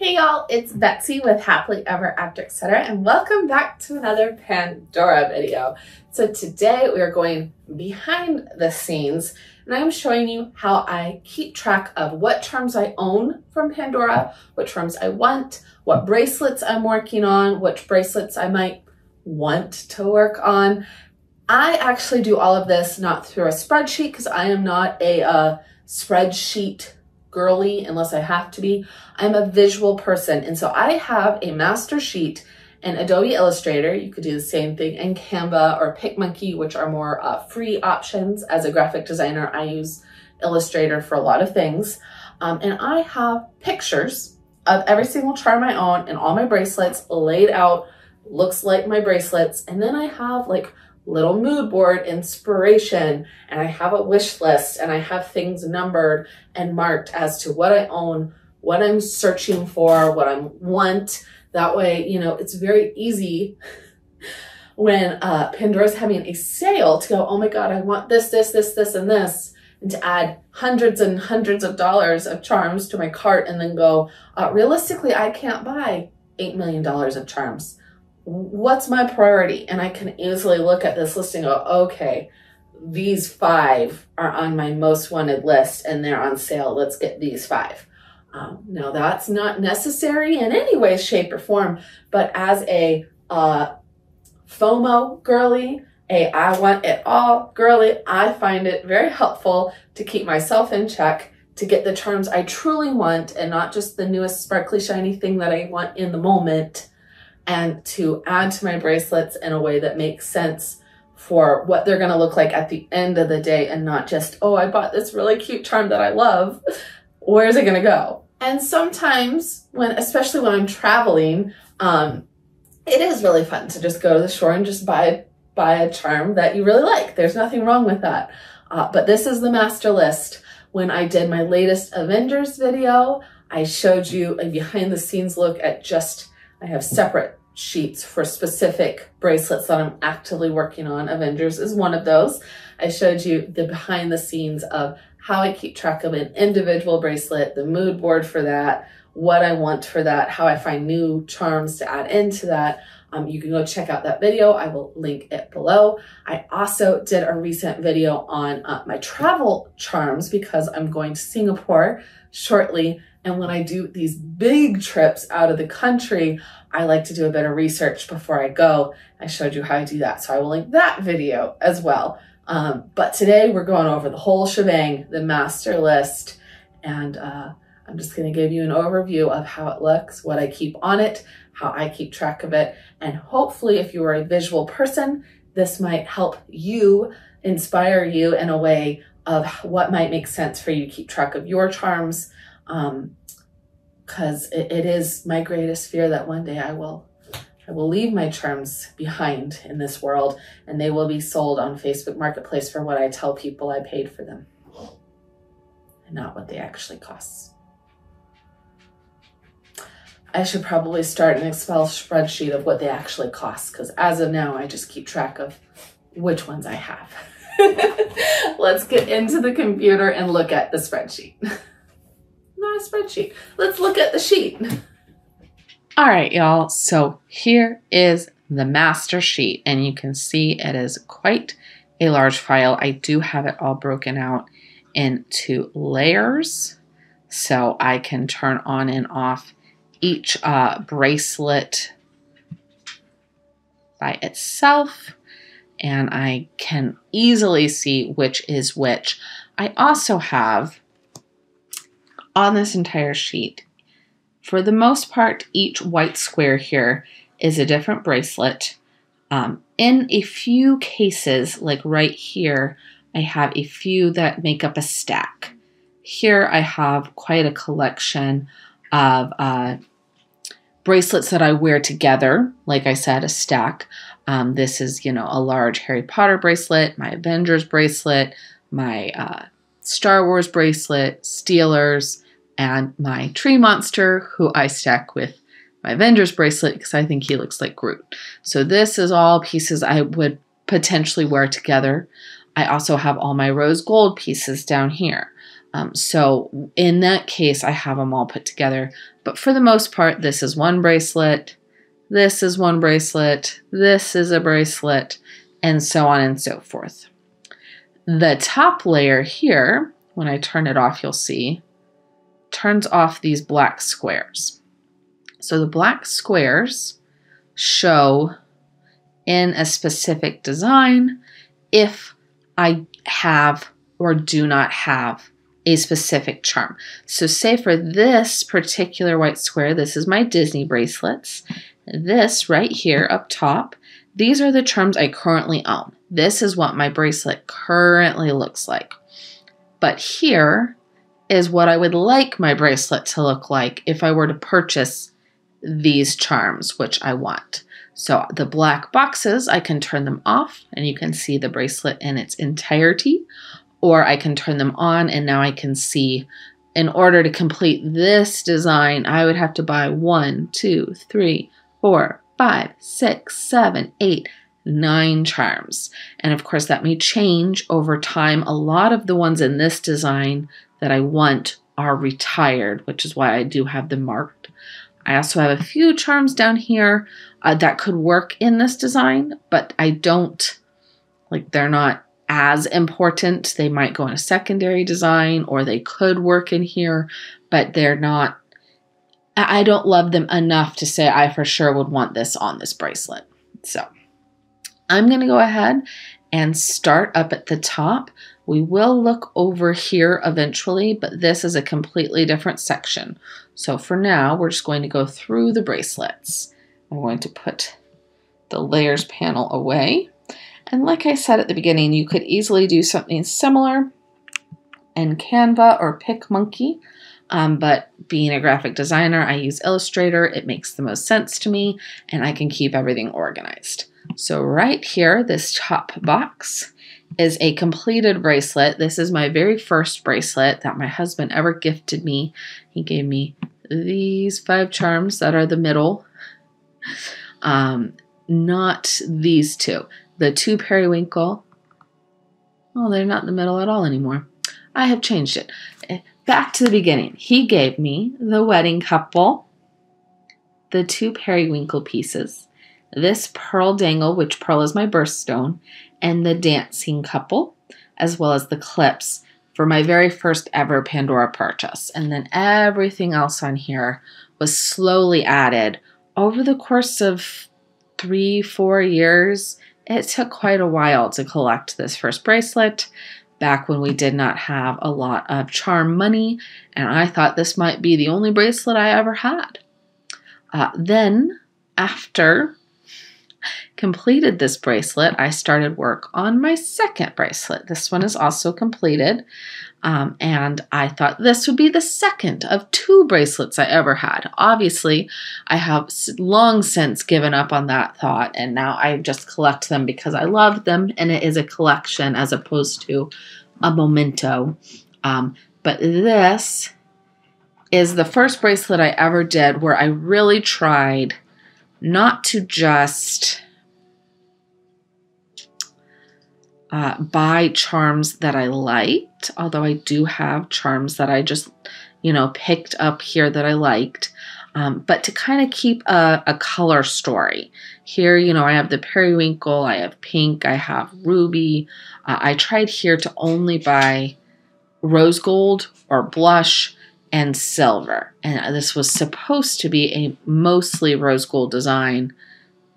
Hey y'all, it's Betsy with Happily Ever After Etc. and welcome back to another Pandora video. So today we are going behind the scenes and I'm showing you how I keep track of what charms I own from Pandora, what charms I want, what bracelets I'm working on, which bracelets I might want to work on. I actually do all of this not through a spreadsheet because I am not a uh, spreadsheet girly unless I have to be. I'm a visual person. And so I have a master sheet in Adobe Illustrator. You could do the same thing in Canva or PicMonkey, which are more uh, free options. As a graphic designer, I use Illustrator for a lot of things. Um, and I have pictures of every single charm I own and all my bracelets laid out, looks like my bracelets. And then I have like little mood board inspiration and I have a wish list and I have things numbered and marked as to what I own, what I'm searching for, what I want. That way, you know, it's very easy when uh, Pandora's having a sale to go, oh my God, I want this, this, this, this, and this, and to add hundreds and hundreds of dollars of charms to my cart and then go, uh, realistically, I can't buy $8 million of charms what's my priority? And I can easily look at this list and go, okay, these five are on my most wanted list and they're on sale. Let's get these five. Um, now that's not necessary in any way, shape, or form, but as a uh, FOMO girly, a I want it all girly, I find it very helpful to keep myself in check, to get the charms I truly want and not just the newest sparkly shiny thing that I want in the moment and to add to my bracelets in a way that makes sense for what they're going to look like at the end of the day and not just, oh, I bought this really cute charm that I love. Where's it going to go? And sometimes when, especially when I'm traveling, um, it is really fun to just go to the shore and just buy, buy a charm that you really like. There's nothing wrong with that. Uh, but this is the master list. When I did my latest Avengers video, I showed you a behind the scenes look at just, I have separate sheets for specific bracelets that I'm actively working on. Avengers is one of those. I showed you the behind the scenes of how I keep track of an individual bracelet, the mood board for that, what I want for that, how I find new charms to add into that. Um, you can go check out that video. I will link it below. I also did a recent video on uh, my travel charms because I'm going to Singapore shortly. And when I do these big trips out of the country, I like to do a bit of research before I go. I showed you how I do that. So I will link that video as well. Um, but today we're going over the whole shebang, the master list. And uh, I'm just going to give you an overview of how it looks, what I keep on it, how I keep track of it. And hopefully if you are a visual person, this might help you, inspire you in a way of what might make sense for you to keep track of your charms. Um, because it, it is my greatest fear that one day I will I will leave my charms behind in this world and they will be sold on Facebook Marketplace for what I tell people I paid for them and not what they actually cost. I should probably start an Excel spreadsheet of what they actually cost because as of now, I just keep track of which ones I have. Let's get into the computer and look at the spreadsheet. not a spreadsheet. Let's look at the sheet. All right, y'all. So here is the master sheet, and you can see it is quite a large file. I do have it all broken out into layers so I can turn on and off each uh, bracelet by itself and I can easily see which is which. I also have on this entire sheet. For the most part, each white square here is a different bracelet. Um, in a few cases, like right here, I have a few that make up a stack. Here I have quite a collection of uh, bracelets that I wear together. Like I said, a stack. Um, this is, you know, a large Harry Potter bracelet, my Avengers bracelet, my uh, Star Wars bracelet, Steelers, and my tree monster, who I stack with my Avengers bracelet because I think he looks like Groot. So this is all pieces I would potentially wear together. I also have all my rose gold pieces down here. Um, so in that case, I have them all put together. But for the most part, this is one bracelet, this is one bracelet, this is a bracelet, and so on and so forth. The top layer here, when I turn it off, you'll see, turns off these black squares. So the black squares show in a specific design if I have or do not have a specific charm. So say for this particular white square, this is my Disney bracelets. This right here up top, these are the charms I currently own. This is what my bracelet currently looks like. But here is what I would like my bracelet to look like if I were to purchase these charms, which I want. So the black boxes, I can turn them off and you can see the bracelet in its entirety, or I can turn them on and now I can see in order to complete this design, I would have to buy one, two, three, four, five, six, seven, eight, nine charms. And of course, that may change over time. A lot of the ones in this design that I want are retired, which is why I do have them marked. I also have a few charms down here uh, that could work in this design, but I don't, like, they're not as important. They might go in a secondary design or they could work in here, but they're not, I don't love them enough to say I for sure would want this on this bracelet. So I'm going to go ahead and start up at the top. We will look over here eventually, but this is a completely different section. So for now, we're just going to go through the bracelets. I'm going to put the layers panel away. And like I said at the beginning, you could easily do something similar in Canva or PicMonkey. Um, but being a graphic designer, I use Illustrator. It makes the most sense to me, and I can keep everything organized. So right here, this top box is a completed bracelet. This is my very first bracelet that my husband ever gifted me. He gave me these five charms that are the middle. Um, not these two. The two periwinkle. Oh, they're not in the middle at all anymore. I have changed it. Eh, back to the beginning. He gave me the wedding couple, the two periwinkle pieces, this pearl dangle, which pearl is my birthstone, and the dancing couple, as well as the clips for my very first ever Pandora purchase. And then everything else on here was slowly added over the course of three, four years. It took quite a while to collect this first bracelet back when we did not have a lot of charm money, and I thought this might be the only bracelet I ever had. Uh, then, after completed this bracelet, I started work on my second bracelet. This one is also completed. Um, and I thought this would be the second of two bracelets I ever had. Obviously, I have long since given up on that thought, and now I just collect them because I love them, and it is a collection as opposed to a memento. Um, but this is the first bracelet I ever did where I really tried not to just uh, buy charms that I liked, although I do have charms that I just, you know, picked up here that I liked. Um, but to kind of keep a, a, color story. Here, you know, I have the periwinkle, I have pink, I have ruby. Uh, I tried here to only buy rose gold or blush and silver. And this was supposed to be a mostly rose gold design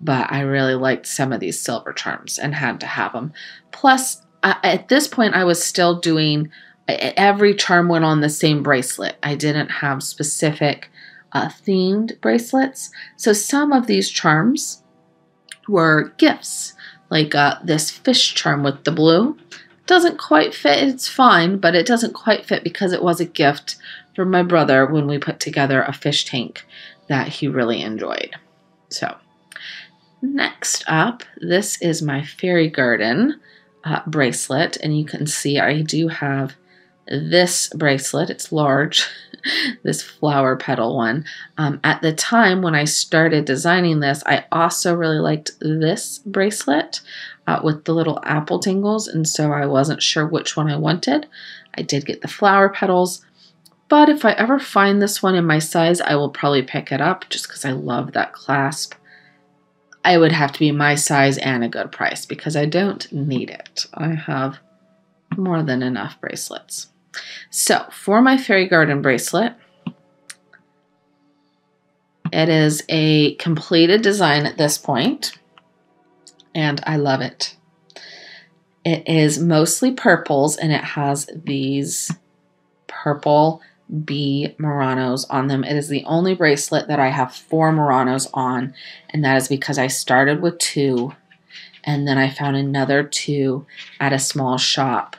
but I really liked some of these silver charms and had to have them. Plus, at this point, I was still doing every charm went on the same bracelet. I didn't have specific uh, themed bracelets. So some of these charms were gifts, like uh, this fish charm with the blue. Doesn't quite fit, it's fine, but it doesn't quite fit because it was a gift from my brother when we put together a fish tank that he really enjoyed. So Next up, this is my fairy garden uh, bracelet, and you can see I do have this bracelet. It's large, this flower petal one. Um, at the time when I started designing this, I also really liked this bracelet uh, with the little apple tingles, and so I wasn't sure which one I wanted. I did get the flower petals. But if I ever find this one in my size, I will probably pick it up just because I love that clasp. I would have to be my size and a good price because I don't need it. I have more than enough bracelets. So for my fairy garden bracelet, it is a completed design at this point, and I love it. It is mostly purples and it has these purple bee Muranos on them. It is the only bracelet that I have four Muranos on, and that is because I started with two and then I found another two at a small shop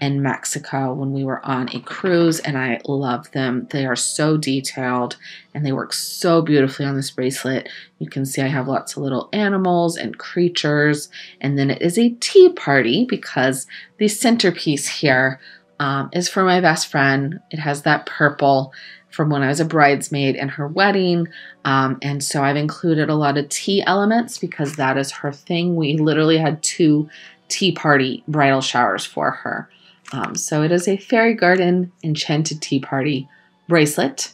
in Mexico when we were on a cruise, and I love them. They are so detailed and they work so beautifully on this bracelet. You can see I have lots of little animals and creatures, and then it is a tea party because the centerpiece here um, is for my best friend. It has that purple from when I was a bridesmaid in her wedding. Um, and so I've included a lot of tea elements because that is her thing. We literally had two tea party bridal showers for her. Um, so it is a fairy garden enchanted tea party bracelet.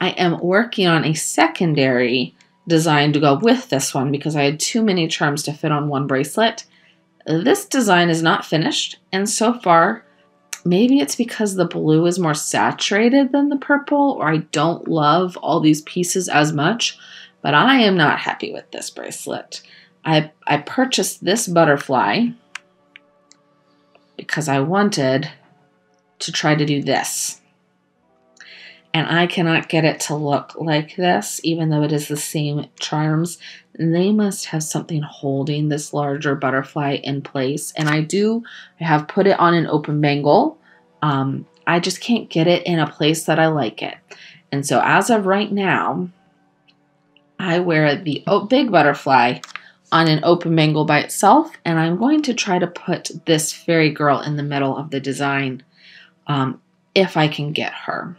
I am working on a secondary design to go with this one because I had too many charms to fit on one bracelet. This design is not finished, and so far, maybe it's because the blue is more saturated than the purple, or I don't love all these pieces as much, but I am not happy with this bracelet. I, I purchased this butterfly because I wanted to try to do this. And I cannot get it to look like this, even though it is the same charms. They must have something holding this larger butterfly in place. And I do, I have put it on an open bangle. Um, I just can't get it in a place that I like it. And so as of right now, I wear the big butterfly on an open bangle by itself and I'm going to try to put this fairy girl in the middle of the design um, if I can get her.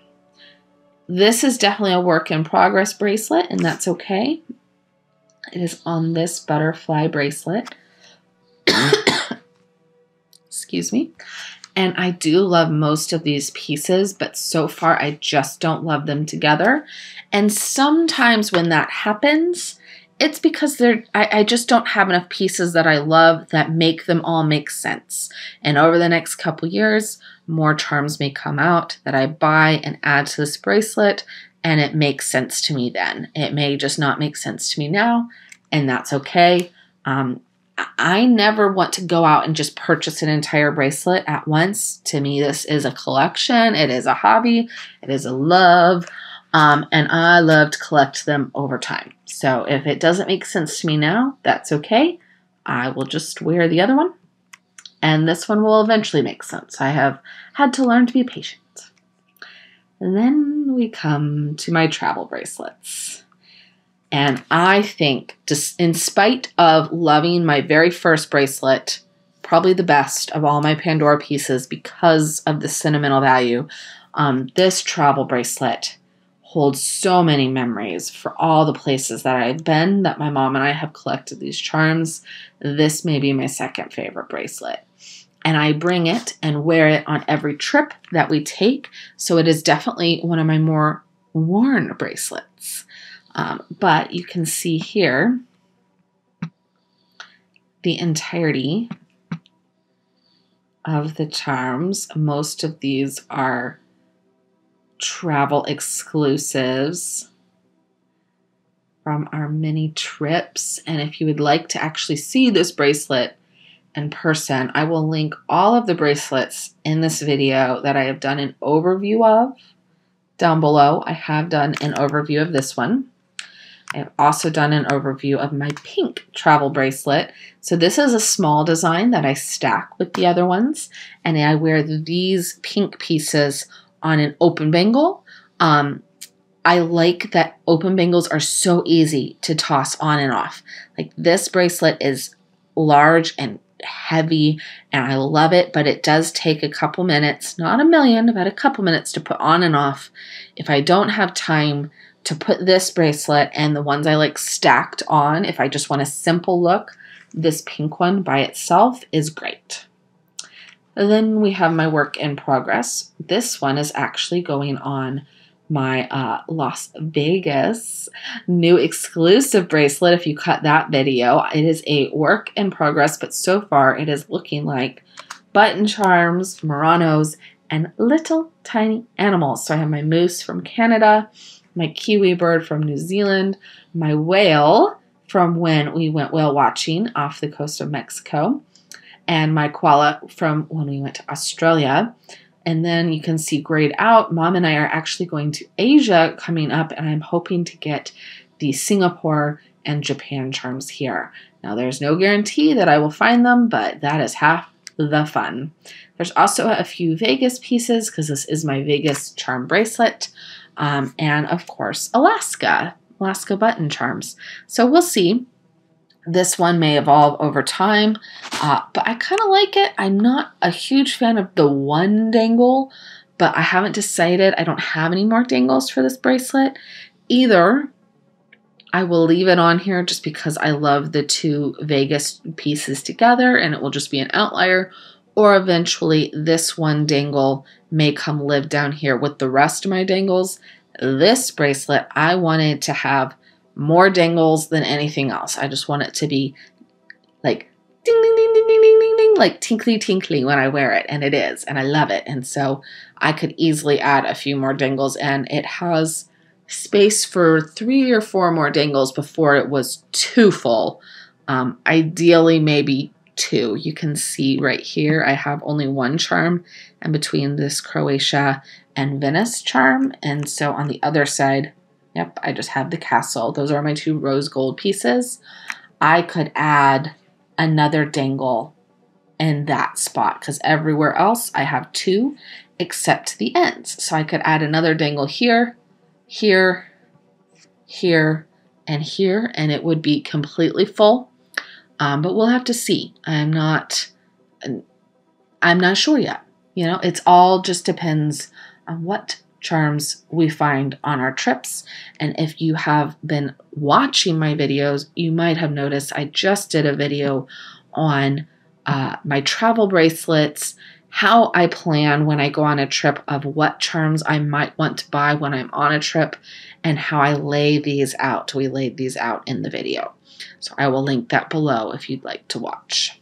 This is definitely a work in progress bracelet and that's okay. It is on this butterfly bracelet. Excuse me. And I do love most of these pieces, but so far I just don't love them together. And sometimes when that happens, it's because they're I, I, just don't have enough pieces that I love that make them all make sense. And over the next couple years, more charms may come out that I buy and add to this bracelet, and it makes sense to me then. It may just not make sense to me now, and that's okay. Um, I never want to go out and just purchase an entire bracelet at once. To me, this is a collection, it is a hobby, it is a love. Um, and I love to collect them over time. So if it doesn't make sense to me now, that's okay. I will just wear the other one. And this one will eventually make sense. I have had to learn to be patient. And then we come to my travel bracelets. And I think, just in spite of loving my very first bracelet, probably the best of all my Pandora pieces because of the sentimental value, um, this travel bracelet holds so many memories for all the places that I've been that my mom and I have collected these charms. This may be my second favorite bracelet. And I bring it and wear it on every trip that we take. So it is definitely one of my more worn bracelets. Um, but you can see here the entirety of the charms. Most of these are travel exclusives from our mini trips. And if you would like to actually see this bracelet in person, I will link all of the bracelets in this video that I have done an overview of down below. I have done an overview of this one. I have also done an overview of my pink travel bracelet. So this is a small design that I stack with the other ones, and I wear these pink pieces on an open bangle. Um, I like that open bangles are so easy to toss on and off. Like this bracelet is large and heavy and I love it, but it does take a couple minutes, not a million, but a couple minutes to put on and off. If I don't have time to put this bracelet and the ones I like stacked on, if I just want a simple look, this pink one by itself is great. Then we have my work in progress. This one is actually going on my uh, Las Vegas new exclusive bracelet. If you cut that video, it is a work in progress, but so far it is looking like button charms, Muranos, and little tiny animals. So I have my moose from Canada, my kiwi bird from New Zealand, my whale from when we went whale watching off the coast of Mexico, and my koala from when we went to Australia. And then you can see grayed out. Mom and I are actually going to Asia coming up, and I'm hoping to get the Singapore and Japan charms here. Now, there's no guarantee that I will find them, but that is half the fun. There's also a few Vegas pieces because this is my Vegas charm bracelet. Um, and of course, Alaska, Alaska button charms. So we'll see. This one may evolve over time, uh, but I kind of like it. I'm not a huge fan of the one dangle, but I haven't decided. I don't have any more dangles for this bracelet. Either I will leave it on here just because I love the two Vegas pieces together and it will just be an outlier, or eventually this one dangle may come live down here with the rest of my dangles. This bracelet, I wanted to have more dangles than anything else. I just want it to be like ding, ding, ding, ding, ding, ding, ding, ding, like tinkly, tinkly when I wear it. And it is, and I love it. And so I could easily add a few more dangles, and it has space for three or four more dangles before it was too full. Um, ideally, maybe two. You can see right here, I have only one charm and between this Croatia and Venice charm. And so on the other side, yep, I just have the castle. Those are my two rose gold pieces. I could add another dangle in that spot because everywhere else I have two except the ends. So I could add another dangle here, here, here, and here, and it would be completely full. Um, but we'll have to see. I'm not, I'm not sure yet. You know, it's all just depends on what charms we find on our trips. And if you have been watching my videos, you might have noticed I just did a video on uh, my travel bracelets, how I plan when I go on a trip of what charms I might want to buy when I'm on a trip, and how I lay these out. We laid these out in the video. So I will link that below if you'd like to watch.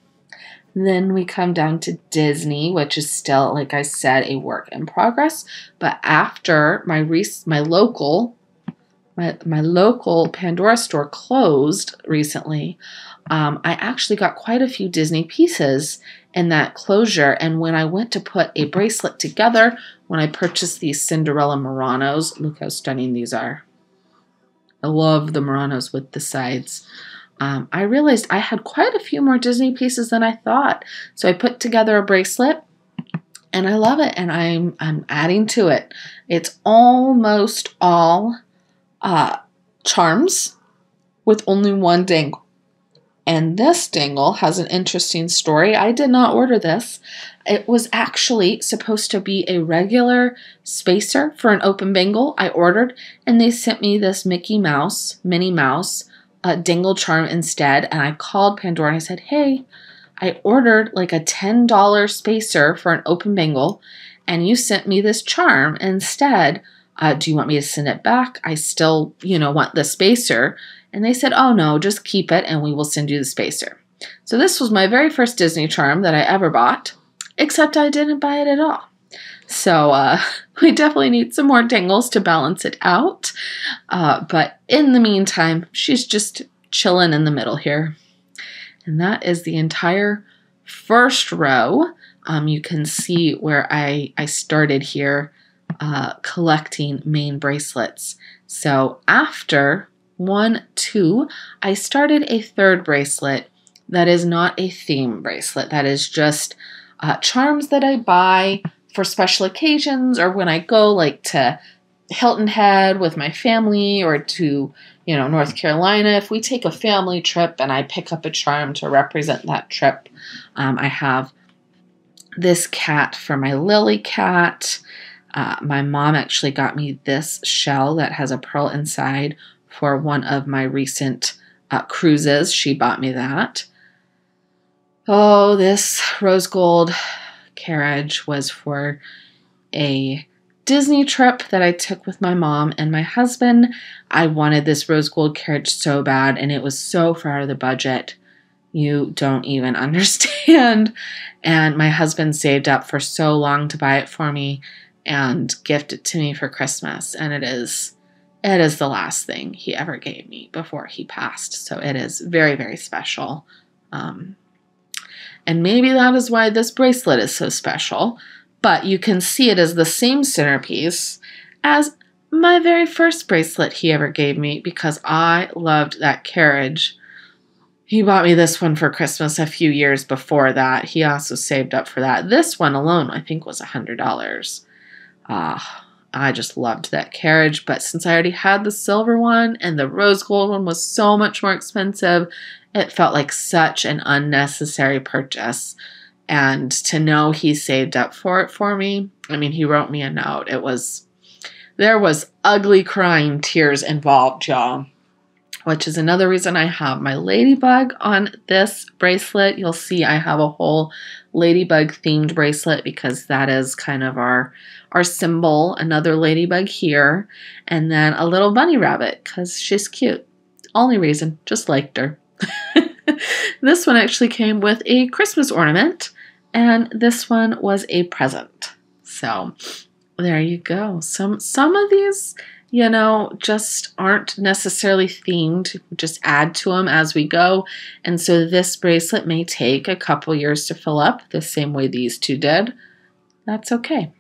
Then we come down to Disney, which is still, like I said, a work in progress. But after my rec- my local my, my local Pandora store closed recently, um, I actually got quite a few Disney pieces in that closure. And when I went to put a bracelet together, when I purchased these Cinderella Muranos, look how stunning these are. I love the Muranos with the sides um, I realized I had quite a few more Disney pieces than I thought. So I put together a bracelet and I love it and I'm I'm adding to it. It's almost all uh, charms with only one dangle. And this dangle has an interesting story. I did not order this. It was actually supposed to be a regular spacer for an open bangle I ordered, and they sent me this Mickey Mouse, Minnie Mouse, a Dingle charm instead. And I called Pandora and I said, hey, I ordered like a $10 spacer for an open bangle and you sent me this charm instead. Uh, do you want me to send it back? I still, you know, want the spacer. And they said, oh no, just keep it and we will send you the spacer. So this was my very first Disney charm that I ever bought, except I didn't buy it at all. So uh, we definitely need some more dangles to balance it out. Uh, but in the meantime, she's just chilling in the middle here. And that is the entire first row. Um, you can see where I, I started here uh, collecting main bracelets. So after one, two, I started a third bracelet that is not a theme bracelet. That is just uh, charms that I buy for special occasions or when I go like to Hilton Head with my family or to, you know, North Carolina, if we take a family trip and I pick up a charm to represent that trip, um, I have this cat for my lily cat. Uh, my mom actually got me this shell that has a pearl inside for one of my recent uh, cruises. She bought me that. Oh, this rose gold carriage was for a Disney trip that I took with my mom and my husband. I wanted this rose gold carriage so bad, and it was so far out of the budget. You don't even understand. And my husband saved up for so long to buy it for me and gift it to me for Christmas. And it is it is the last thing he ever gave me before he passed. So it is very, very special. Um, and maybe that is why this bracelet is so special. But you can see it as the same centerpiece as my very first bracelet he ever gave me because I loved that carriage. He bought me this one for Christmas a few years before that. He also saved up for that. This one alone, I think, was a $100. Ah, I just loved that carriage. But since I already had the silver one and the rose gold one was so much more expensive, it felt like such an unnecessary purchase. And to know he saved up for it for me, I mean, he wrote me a note. It was, there was ugly crying tears involved, y'all which is another reason I have my ladybug on this bracelet. You'll see I have a whole ladybug themed bracelet because that is kind of our our symbol. Another ladybug here, and then a little bunny rabbit because she's cute. Only reason, just liked her. this one actually came with a Christmas ornament, and this one was a present. So there you go. Some some of these you know, just aren't necessarily themed, just add to them as we go. And so this bracelet may take a couple years to fill up, the same way these two did. That's okay.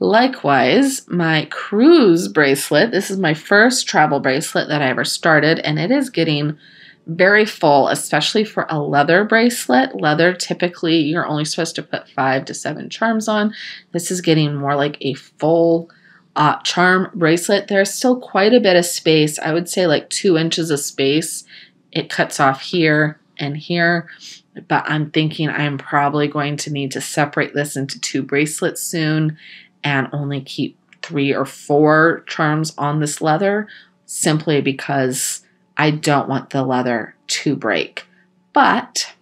Likewise, my cruise bracelet, this is my first travel bracelet that I ever started, and it is getting very full, especially for a leather bracelet. Leather, typically, you're only supposed to put five to seven charms on. This is getting more like a full uh, charm bracelet, there's still quite a bit of space. I would say like two inches of space. It cuts off here and here, but I'm thinking I'm probably going to need to separate this into two bracelets soon and only keep three or four charms on this leather simply because I don't want the leather to break. But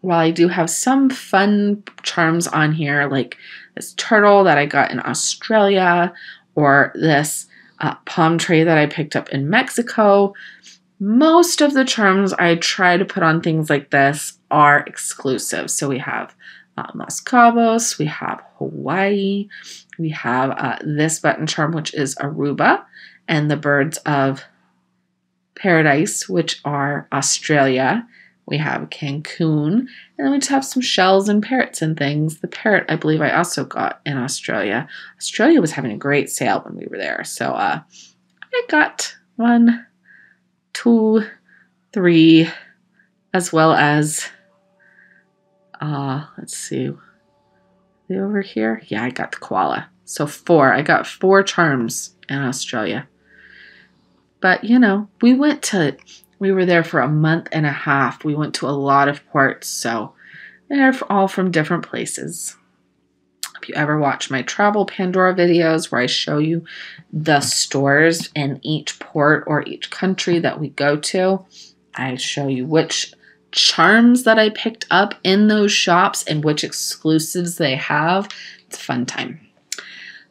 while I do have some fun charms on here, like this turtle that I got in Australia, or this uh, palm tree that I picked up in Mexico. Most of the charms I try to put on things like this are exclusive. So we have uh, Los Cabos, we have Hawaii, we have uh, this button charm, which is Aruba, and the birds of paradise, which are Australia. We have Cancun, and then we just have some shells and parrots and things. The parrot, I believe, I also got in Australia. Australia was having a great sale when we were there, so uh, I got one, two, three, as well as uh, let's see, over here. Yeah, I got the koala. So four. I got four charms in Australia. But you know, we went to we were there for a month and a half. We went to a lot of ports, so they're all from different places. If you ever watch my travel Pandora videos where I show you the stores in each port or each country that we go to, I show you which charms that I picked up in those shops and which exclusives they have. It's a fun time.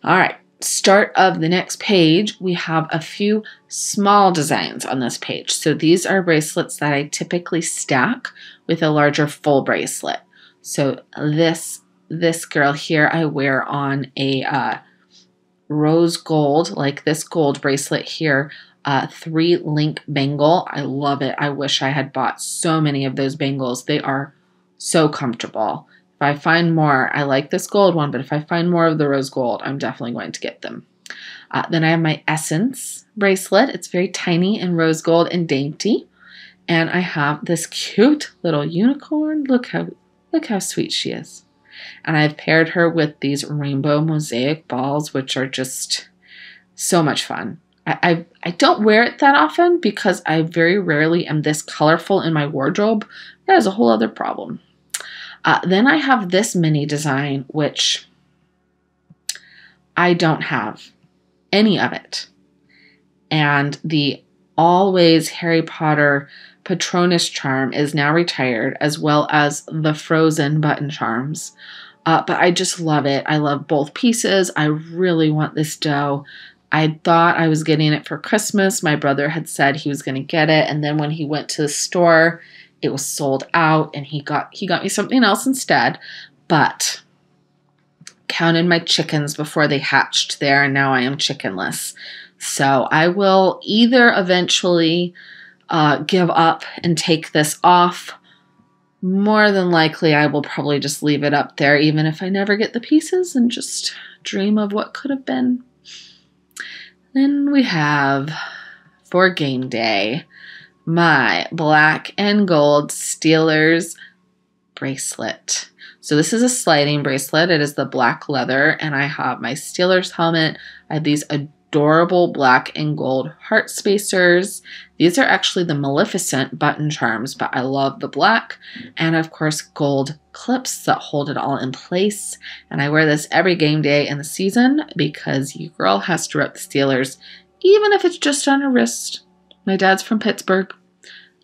All right, start of the next page, we have a few small designs on this page. So these are bracelets that I typically stack with a larger full bracelet. So this this girl here I wear on a uh, rose gold, like this gold bracelet here, uh, three link bangle. I love it. I wish I had bought so many of those bangles. They are so comfortable. If I find more, I like this gold one, but if I find more of the rose gold, I'm definitely going to get them. Uh, then I have my Essence bracelet. It's very tiny and rose gold and dainty. And I have this cute little unicorn. Look how look how sweet she is. And I've paired her with these rainbow mosaic balls, which are just so much fun. I, I, I don't wear it that often because I very rarely am this colorful in my wardrobe. That is a whole other problem. Uh, then I have this mini design, which I don't have any of it. And the always Harry Potter Patronus charm is now retired, as well as the Frozen button charms. Uh, but I just love it. I love both pieces. I really want this doe. I thought I was getting it for Christmas. My brother had said he was going to get it, and then when he went to the store, it was sold out, and he got he got me something else instead. But counted my chickens before they hatched there, and now I am chickenless. So I will either eventually uh, give up and take this off. More than likely, I will probably just leave it up there, even if I never get the pieces, and just dream of what could have been. Then we have for game day my black and gold Steelers bracelet. So this is a sliding bracelet. It is the black leather, and I have my Steelers helmet. I have these adorable black and gold heart spacers. These are actually the Maleficent button charms, but I love the black. And of course, gold clips that hold it all in place. And I wear this every game day in the season because you girl has to rep the Steelers, even if it's just on her wrist. My dad's from Pittsburgh.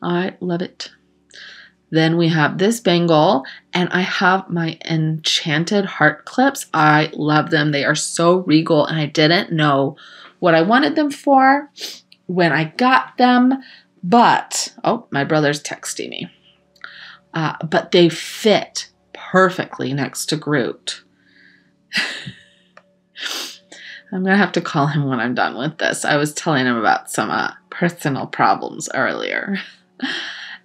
I love it. Then we have this bangle, and I have my enchanted heart clips. I love them. They are so regal, and I didn't know what I wanted them for when I got them. But, oh, my brother's texting me. Uh, but they fit perfectly next to Groot. I'm going to have to call him when I'm done with this. I was telling him about some uh, personal problems earlier.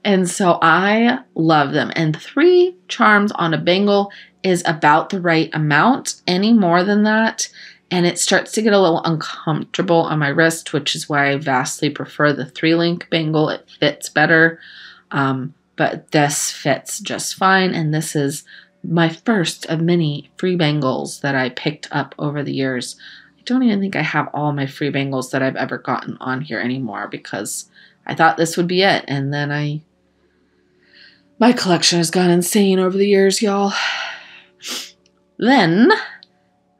And so I love them. And three charms on a bangle is about the right amount. Any more than that, and it starts to get a little uncomfortable on my wrist, which is why I vastly prefer the three link bangle. It fits better. Um, but this fits just fine. And this is my first of many free bangles that I picked up over the years. Don't even think I have all my free bangles that I've ever gotten on here anymore because I thought this would be it. And then I my collection has gone insane over the years, y'all. Then,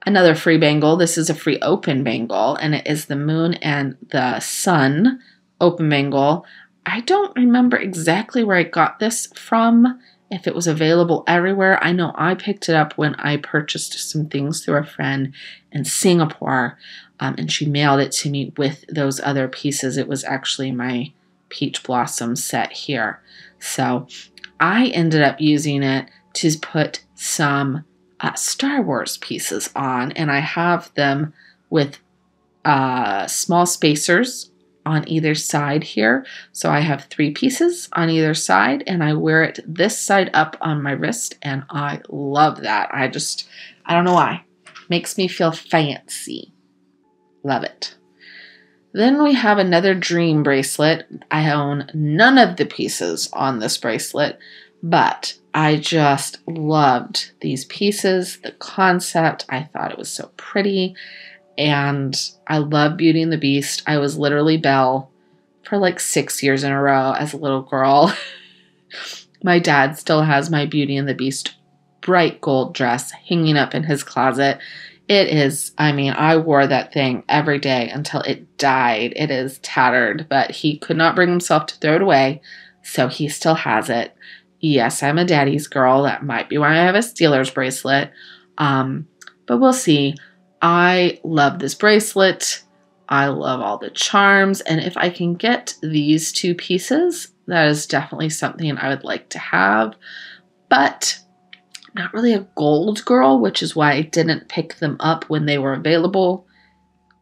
another free bangle. This is a free open bangle, and it is the moon and the sun open bangle. I don't remember exactly where I got this from, if it was available everywhere. I know I picked it up when I purchased some things through a friend in Singapore, um, and she mailed it to me with those other pieces. It was actually my peach blossom set here. So I ended up using it to put some uh, Star Wars pieces on, and I have them with uh, small spacers on either side here. So I have three pieces on either side, and I wear it this side up on my wrist, and I love that. I just, I don't know why. Makes me feel fancy. Love it. Then we have another dream bracelet. I own none of the pieces on this bracelet, but I just loved these pieces, the concept. I thought it was so pretty. And I love Beauty and the Beast. I was literally Belle for like six years in a row as a little girl. my dad still has my Beauty and the Beast bright gold dress hanging up in his closet. It is, I mean, I wore that thing every day until it died. It is tattered, but he could not bring himself to throw it away, so he still has it. Yes, I'm a daddy's girl. That might be why I have a Steelers bracelet. Um, but we'll see. I love this bracelet. I love all the charms. And if I can get these two pieces, that is definitely something I would like to have. But not really a gold girl, which is why I didn't pick them up when they were available.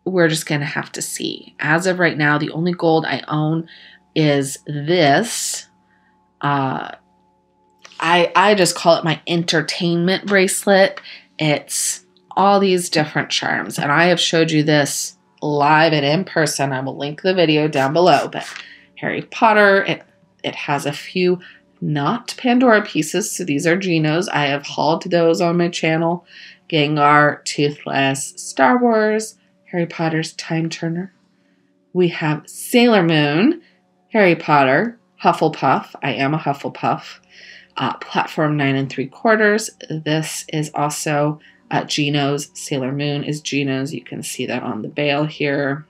We're just going to have to see. As of right now, the only gold I own is this. Uh, I, I just call it my entertainment bracelet. It's all these different charms, and I have showed you this live and in person. I will link the video down below. But Harry Potter, it it has a few not Pandora pieces. So these are Genos. I have hauled those on my channel. Gengar, Toothless, Star Wars, Harry Potter's Time Turner. We have Sailor Moon, Harry Potter, Hufflepuff. I am a Hufflepuff. Uh, platform 9 and 3 quarters. This is also uh, Geno's. Sailor Moon is Geno's. You can see that on the bail here.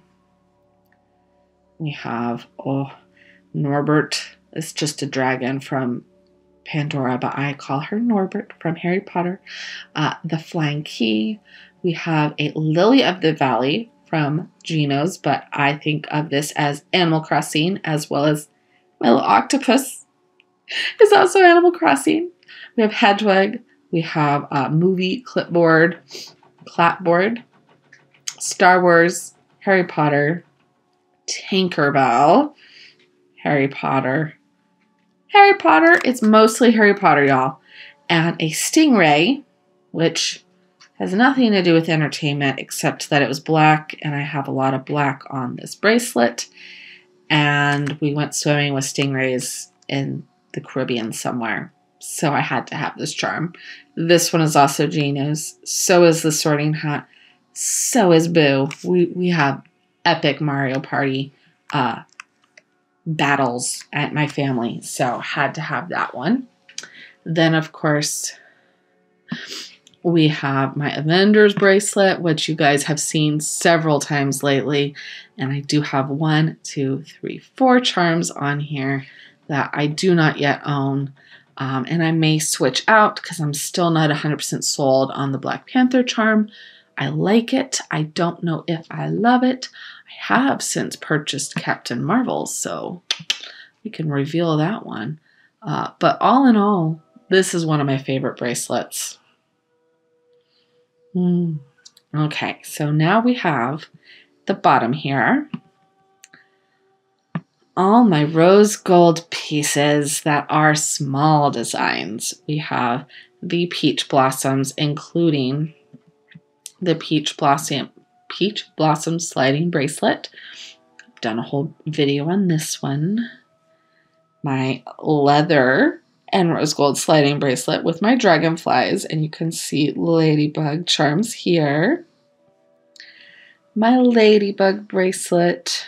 We have, oh, Norbert it's just a dragon from Pandora, but I call her Norbert from Harry Potter. Uh, the Flying Key. We have a Lily of the Valley from Geno's, but I think of this as Animal Crossing as well as my little octopus is also Animal Crossing. We have Hedwig. We have a movie clipboard, clapboard, Star Wars, Harry Potter, Tinkerbell, Harry Potter, Harry Potter. It's mostly Harry Potter, y'all. And a stingray, which has nothing to do with entertainment except that it was black and I have a lot of black on this bracelet. And we went swimming with stingrays in the Caribbean somewhere. So I had to have this charm. This one is also Geno's. So is the sorting hat. So is Boo. We we have epic Mario Party uh, battles at my family, so had to have that one. Then, of course, we have my Avengers bracelet, which you guys have seen several times lately. And I do have one, two, three, four charms on here that I do not yet own. Um, and I may switch out because I'm still not 100% sold on the Black Panther charm. I like it. I don't know if I love it. I have since purchased Captain Marvel, so we can reveal that one. Uh, but all in all, this is one of my favorite bracelets. Mm. Okay, so now we have the bottom here. All my rose gold pieces that are small designs. We have the peach blossoms, including the peach blossom peach blossom sliding bracelet. I've done a whole video on this one. My leather and rose gold sliding bracelet with my dragonflies, and you can see ladybug charms here. My ladybug bracelet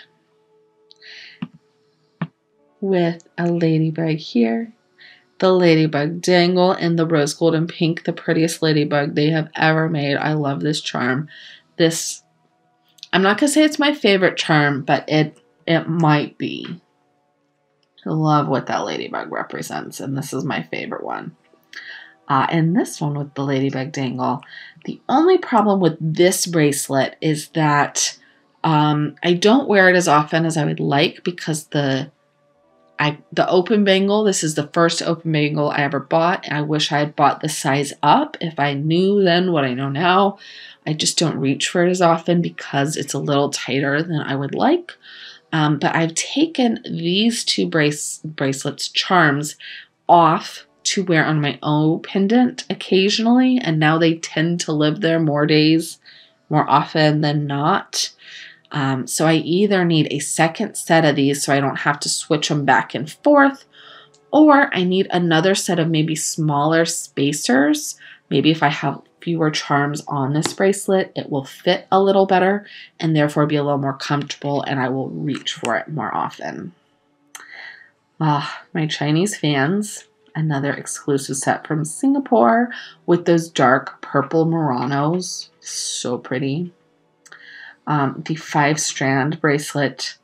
with a ladybug here the ladybug dangle in the rose gold and pink, the prettiest ladybug they have ever made. I love this charm. This, I'm not gonna say it's my favorite charm, but it it might be. I love what that ladybug represents, and this is my favorite one. Uh, and this one with the ladybug dangle. The only problem with this bracelet is that um, I don't wear it as often as I would like because the I the open bangle, this is the first open bangle I ever bought. I wish I had bought the size up if I knew then what I know now. I just don't reach for it as often because it's a little tighter than I would like. Um, but I've taken these two brace bracelets charms off to wear on my own pendant occasionally, and now they tend to live there more days, more often than not. Um, so I either need a second set of these so I don't have to switch them back and forth, or I need another set of maybe smaller spacers. Maybe if I have fewer charms on this bracelet, it will fit a little better and therefore be a little more comfortable and I will reach for it more often. Ah, my Chinese fans, another exclusive set from Singapore with those dark purple Muranos. So pretty um, the five strand bracelet,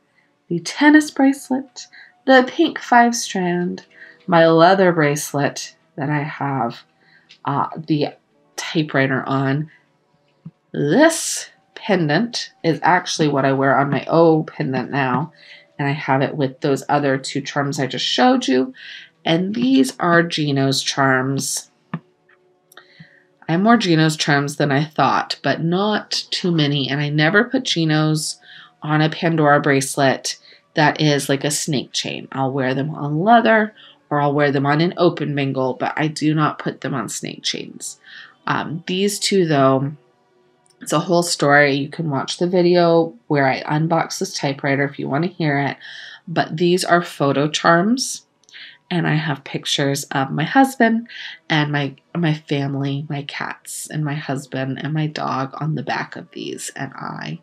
the tennis bracelet, the pink five strand, my leather bracelet that I have uh, the typewriter on. This pendant is actually what I wear on my O pendant now, and I have it with those other two charms I just showed you. And these are Geno's charms I have more Geno's charms than I thought, but not too many. And I never put Geno's on a Pandora bracelet that is like a snake chain. I'll wear them on leather or I'll wear them on an open bangle, but I do not put them on snake chains. Um, these two, though, it's a whole story. You can watch the video where I unbox this typewriter if you want to hear it. But these are photo charms and I have pictures of my husband and my my family, my cats and my husband and my dog on the back of these and I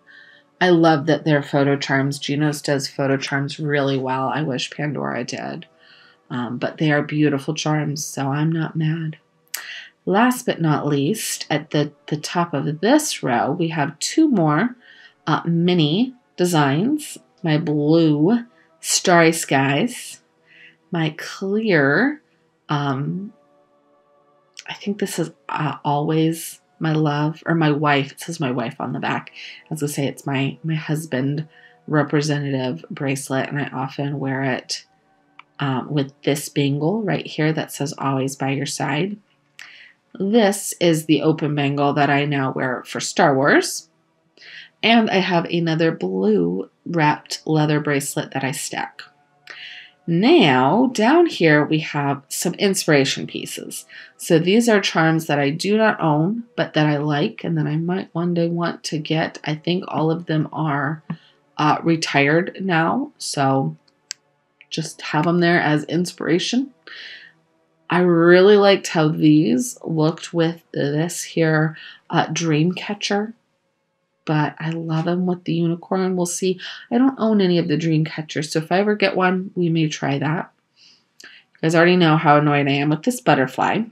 I love that they're photo charms. Geno's does photo charms really well. I wish Pandora did. Um, but they are beautiful charms, so I'm not mad. Last but not least, at the, the top of this row, we have two more uh, mini designs. My blue Starry Skies my clear Um, I think this is uh, always my love or my wife. It says my wife on the back. As I say it's my my husband representative bracelet, and I often wear it um, with this bangle right here that says always by your side. This is the open bangle that I now wear for Star Wars. And I have another blue wrapped leather bracelet that I stack. Now, down here we have some inspiration pieces. So these are charms that I do not own, but that I like and that I might one day want to get. I think all of them are uh, retired now, so just have them there as inspiration. I really liked how these looked with this here uh, dream catcher but I love them with the unicorn. We'll see. I don't own any of the dream catchers, so if I ever get one, we may try that. You guys already know how annoyed I am with this butterfly.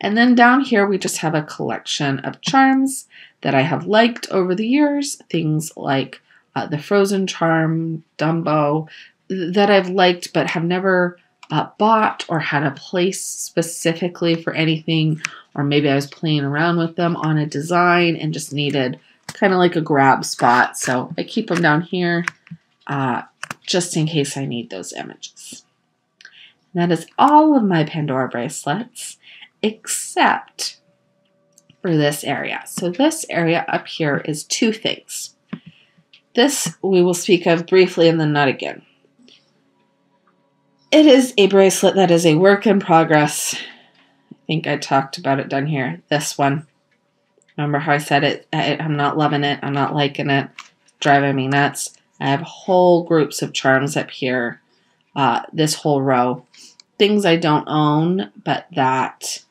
And then down here, we just have a collection of charms that I have liked over the years. Things like uh, the Frozen charm, Dumbo, that I've liked but have never uh, bought or had a place specifically for anything. Or maybe I was playing around with them on a design and just needed kind of like a grab spot. So I keep them down here uh, just in case I need those images. And that is all of my Pandora bracelets except for this area. So this area up here is two things. This we will speak of briefly and then not again. It is a bracelet that is a work in progress. I think I talked about it down here. This one. Remember how I said it? I, I'm not loving it. I'm not liking it. driving me nuts. I have whole groups of charms up here. Uh, this whole row. Things I don't own, but that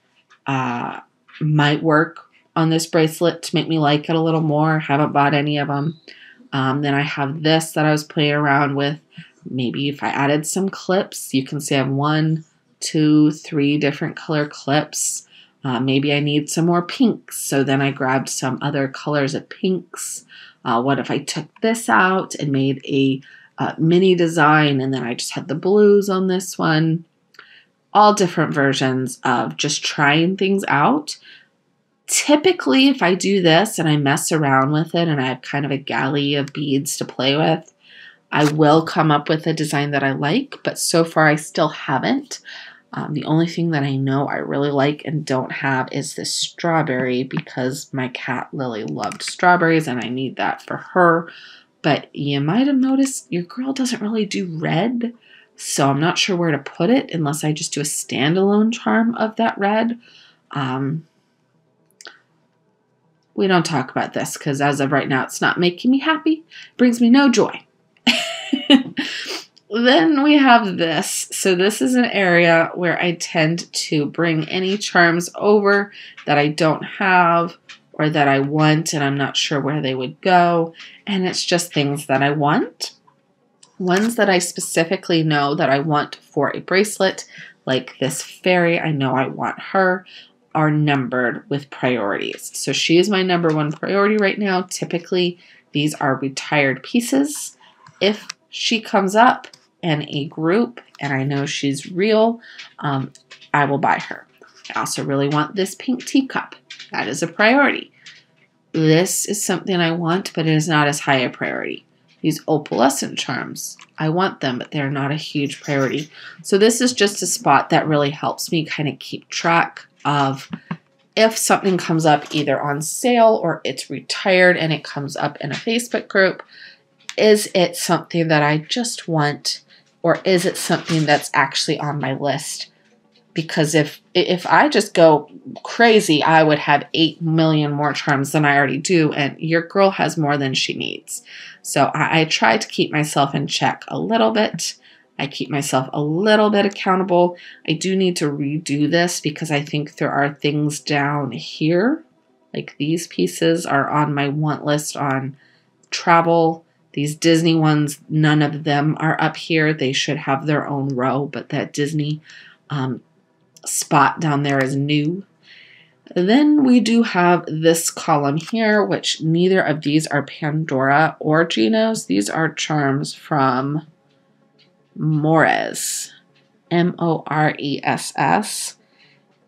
uh, might work on this bracelet to make me like it a little more. Haven't bought any of them. Um, then I have this that I was playing around with. Maybe if I added some clips, you can see I have one, two, three different color clips. Uh, maybe I need some more pinks. So then I grabbed some other colors of pinks. Uh, what if I took this out and made a uh, mini design and then I just had the blues on this one? All different versions of just trying things out. Typically, if I do this and I mess around with it and I have kind of a galley of beads to play with, I will come up with a design that I like, but so far I still haven't. Um, the only thing that I know I really like and don't have is this strawberry because my cat Lily loved strawberries and I need that for her. But you might have noticed your girl doesn't really do red, so I'm not sure where to put it unless I just do a standalone charm of that red. Um, we don't talk about this because as of right now, it's not making me happy, brings me no joy. Then we have this. So this is an area where I tend to bring any charms over that I don't have or that I want and I'm not sure where they would go. And it's just things that I want. Ones that I specifically know that I want for a bracelet, like this fairy, I know I want her, are numbered with priorities. So she is my number one priority right now. Typically, these are retired pieces. If she comes up, and a group, and I know she's real, um, I will buy her. I also really want this pink teacup. That is a priority. This is something I want, but it is not as high a priority. These opalescent charms, I want them, but they're not a huge priority. So this is just a spot that really helps me kind of keep track of if something comes up either on sale or it's retired and it comes up in a Facebook group, is it something that I just want or is it something that's actually on my list? Because if if I just go crazy, I would have 8 million more charms than I already do and your girl has more than she needs. So I, I try to keep myself in check a little bit. I keep myself a little bit accountable. I do need to redo this because I think there are things down here, like these pieces are on my want list on travel these Disney ones, none of them are up here. They should have their own row, but that Disney um, spot down there is new. Then we do have this column here, which neither of these are Pandora or Geno's. These are charms from Moress. M O R E S S.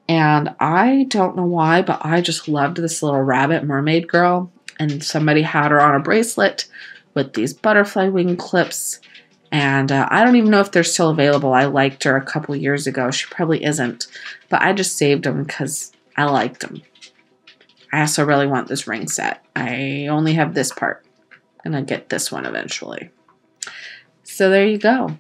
And I don't know why, but I just loved this little rabbit mermaid girl. And somebody had her on a bracelet with these butterfly wing clips. And uh, I don't even know if they're still available. I liked her a couple years ago. She probably isn't. But I just saved them because I liked them. I also really want this ring set. I only have this part. And I'm going to get this one eventually. So there you go.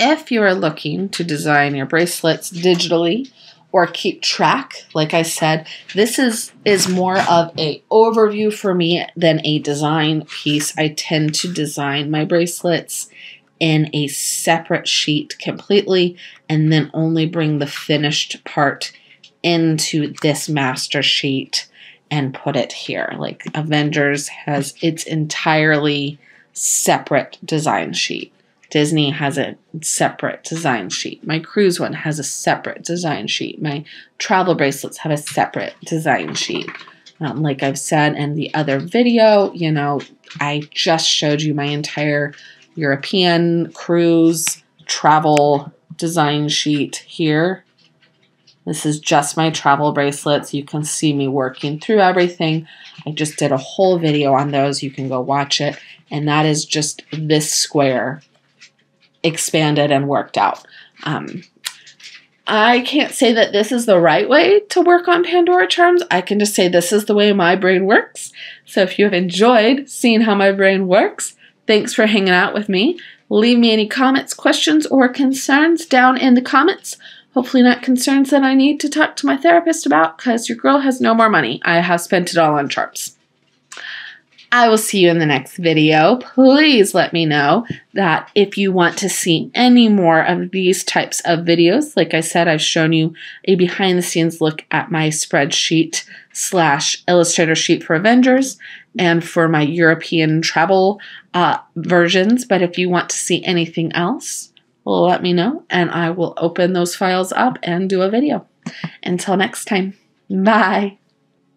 If you are looking to design your bracelets digitally or keep track, like I said, this is is more of a overview for me than a design piece. I tend to design my bracelets in a separate sheet completely and then only bring the finished part into this master sheet and put it here. Like Avengers has its entirely separate design sheet. Disney has a separate design sheet. My cruise one has a separate design sheet. My travel bracelets have a separate design sheet. Um, like I've said in the other video, you know, I just showed you my entire European cruise travel design sheet here. This is just my travel bracelets. You can see me working through everything. I just did a whole video on those. You can go watch it. And that is just this square expanded and worked out. Um, I can't say that this is the right way to work on Pandora charms. I can just say this is the way my brain works. So if you have enjoyed seeing how my brain works, thanks for hanging out with me. Leave me any comments, questions, or concerns down in the comments. Hopefully, not concerns that I need to talk to my therapist about because your girl has no more money. I have spent it all on charms. I will see you in the next video. Please let me know that if you want to see any more of these types of videos. Like I said, I've shown you a behind the scenes look at my spreadsheet slash illustrator sheet for Avengers and for my European travel uh, versions. But if you want to see anything else, let me know and I will open those files up and do a video. Until next time, bye.